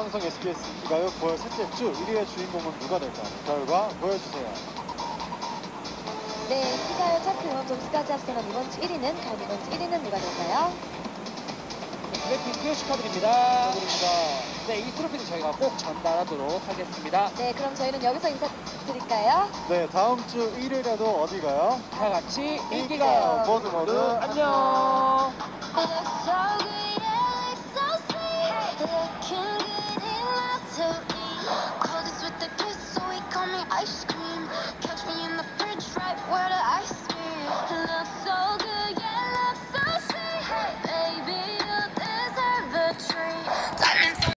방송 SBS 기가요 9월 셋째 주 1위의 주인공은 누가 될까? 결과 보여주세요. 네, 키가요 차트 음악 점수까지 합산한 이번 주 1위는 과연 이번 주 1위는 누가 될까요? 블랙핑크 축하드립니다. 축하드립니다. 네, 이 트로피는 저희가 꼭 전달하도록 하겠습니다. 네, 그럼 저희는 여기서 인사드릴까요? 네, 다음 주 일요일에도 어디 가요? 다 같이 인기가요. 모두 모두 안녕. It looks ice cream.